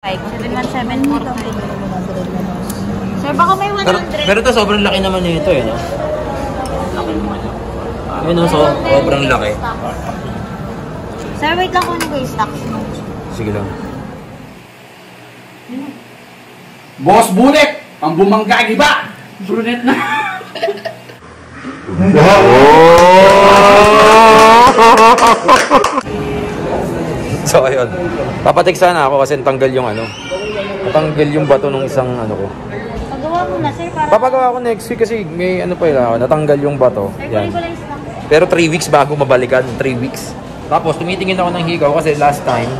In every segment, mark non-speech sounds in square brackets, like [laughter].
71745. Sir, baka may 100. Pero, pero to sobrang laki naman nito eh, no? Laki naman yun. Yun no, so, sobrang laki. Sir, wait lang kunin ko yung stocks mo. Sige lang. Boss Bunek! Ang bumangga, iba! Brunette na. [laughs] So ayun, papatik sana ako kasi tanggal yung ano, tanggal yung bato ng isang ano ko. Pagawa mo na, sir, para... Papagawa ko next week kasi may ano pa yun ako, natanggal yung bato. Sir, Yan. Pero 3 weeks bago mabalikan, 3 weeks. Tapos tumitingin ako ng higaw kasi last time,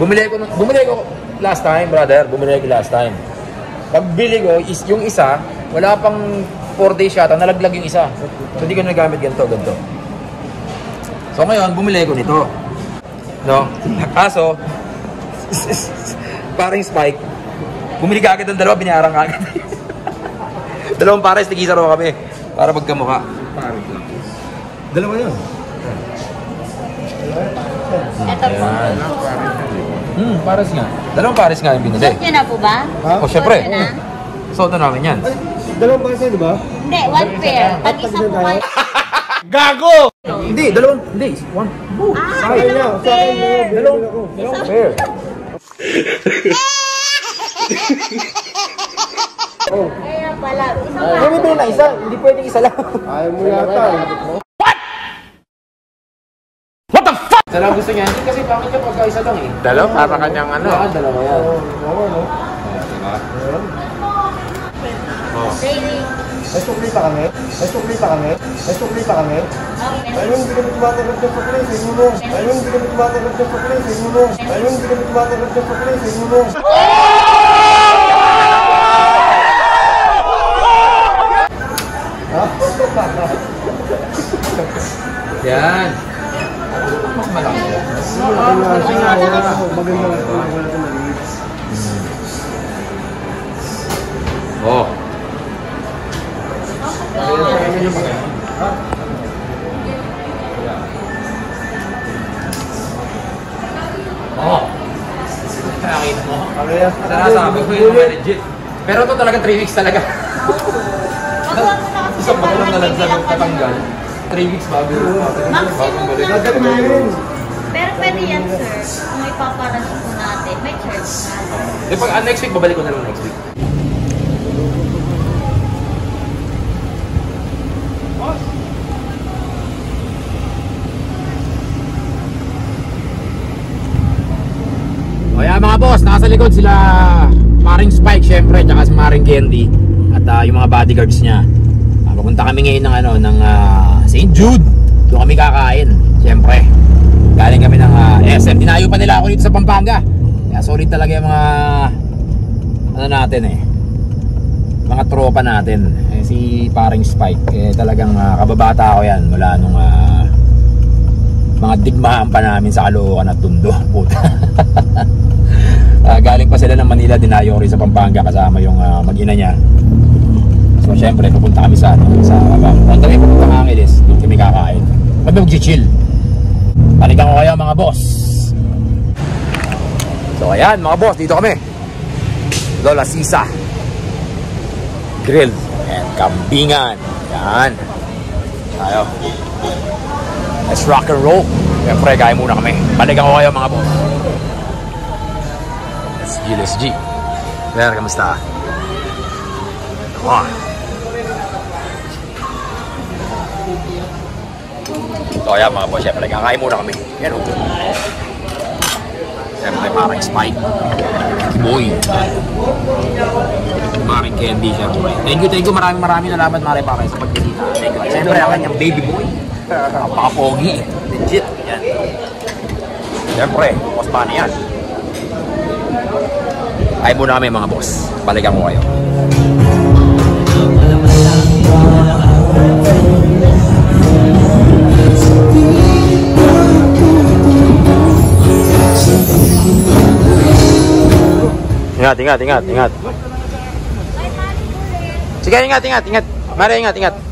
bumili ko, bumili ko last time, brother, bumili ko last time. Pagbili ko, is, yung isa, wala pang 4 days yata, nalaglag yung isa. So hindi ko nagamit ganito, ganito. So ngayon, bumili ko nito. No? Kaso, parang spike, bumili ka agad ng dalawa, binayaran ka agad. [laughs] Dalawang pares, raw kami para magkamukha. Dalawa yun. Ito po. Ayan. Hmm, pares nga. Dalawang pares nga yung binili. Suot nyo na po ba? O, syempre. Suot na? Na namin yan. Dalawang basa, di ba? Hindi, one pair. Tag-isa po kayo. Gago! Hindi, dalawang, hindi. One. Ah, Ay, dalawang sa akin na pair. Dalawang, dalawang pair. Kaya pala, May pa. bibili na isa, hindi pwedeng isa lang. Ayaw mo yata. eh. Isa lang gusto niya. Hindi kasi bakit ka pagka isa lang eh. Dalawa, para kanyang ano. Ah, dalawa yan. Oo, no? Daily. May sukli pa kami? May sukli pa kami? May sukli pa kami? Ayun, hindi kami tumatanggap ng sukli sa inyo mo. Ayun, hindi kami tumatanggap ng sukli sa inyo mo. Ayun, hindi kami tumatanggap ng sukli sa inyo mo. Yan. Oh. Oh. Nakita mo? Sinasabi ko yung mga legit. Pero ito talaga 3 weeks talaga. Na Isang sir, bago lang hindi lang natanggal. 3 weeks bago. Maximum balik. lang naman. yun. Pero pwede yan, sir. Kung ipaparasyon po natin, may charge na. Eh, pag ah, next week, babalik ko na lang next week. O yan mga boss, nasa likod sila Maring Spike syempre, tsaka si Maring Candy at ah, yung mga bodyguards niya. Uh, papunta kami ngayon ng ano ng ah, St. Jude. Doon kami kakain, syempre. Galing kami ng ah, SM. Dinayo pa nila ako dito sa Pampanga. Kaya solid talaga yung mga ano natin eh. Mga tropa natin. Eh, si Paring Spike, eh, talagang ah, kababata ako yan mula nung ah, mga digmaan pa namin sa Caloocan at Tundo. Puta. [laughs] Ah, galing pa sila ng Manila, dinayo rin sa Pampanga kasama yung ah, mag-ina niya. So syempre, pupunta kami sa ano, sa Abang. On the way, pupunta ng Angeles, doon kami kakain. Kami mag-chill. Ko kayo mga boss. So ayan mga boss, dito kami. Lola Sisa. Grill and kambingan. Yan. Tayo. Let's rock and roll. Siyempre, kaya muna kami. Balikan ko kayo mga boss. Let's G, let's G. There, kamusta? Come on. So, ayan mga boss, siyempre, kakain muna kami. Yan o. Siyempre, parang spike. Boy. Maring candy, siyempre. Thank you, thank you. Maraming maraming nalaman, Mare, para sa pagbisita. Thank you. Siyempre, ang kanyang baby boy. Napaka-pogi. Legit. Yan. Siyempre, boss Manny yan. Kain muna kami mga boss. Balikan ko kayo. Ingat, ingat, ingat, ingat. Sige, ingat, ingat, ingat. Mare, ingat, ingat.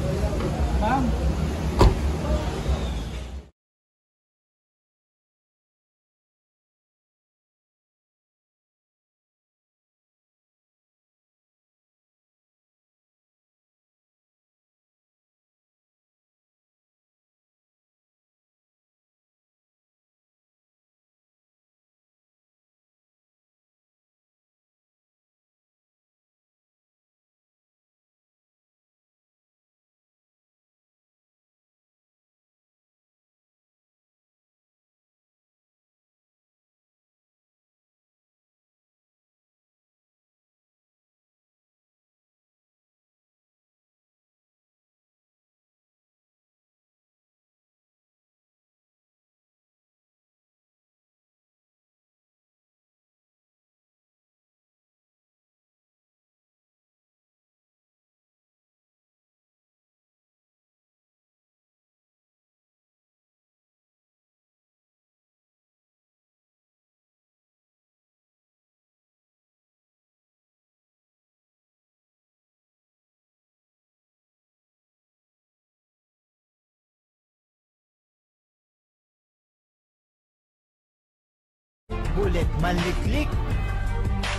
Bullet Manliklik.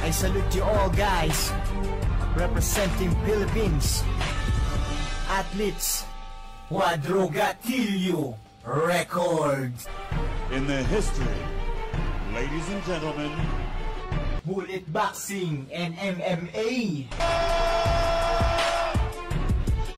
I salute you all guys. Representing Philippines. Athletes. Quadrogatillo Records. in the history. Ladies and gentlemen, Bullet Boxing and MMA.